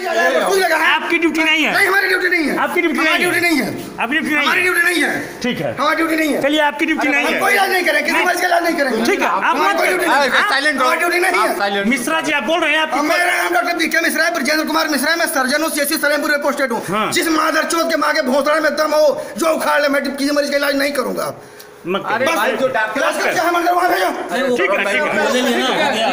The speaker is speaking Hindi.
आपकी ड्यूटी नहीं है। नहीं हमारी ड्यूटी नहीं है। आपकी ड्यूटी नहीं ड्यूटी नहीं है। आपकी ड्यूटी नहीं हमारी है। ड्यूटी नहीं है। ठीक है। हमारी ड्यूटी नहीं है। चलिए आपकी ड्यूटी नहीं है। कोई इलाज नहीं करेंगे किसी नहीं। मरीज़ का इलाज नहीं करेंगे। ठीक है, आप मत साइलेंट हमारी ड्यूटी नहीं है। मिश्रा जी आप बोल रहे हैं आप मेरा नाम डॉक्टर बी के मिश्रा है ब्रजेंद्र कुमार मिश्रा मैं सर्जन हूँ सीएससी सलेमपुर पोस्टेड हूँ। हाँ। जिस मादर चौथ के माँ के भोसड़ा में दम हो जो उखाड़ ले मैं किसी मरीज़ का इलाज नहीं करूँगा। अरे भाई जो डॉक्टर इलाज हम अंदर वहाँ भेजो ठीक है तो ठीक है।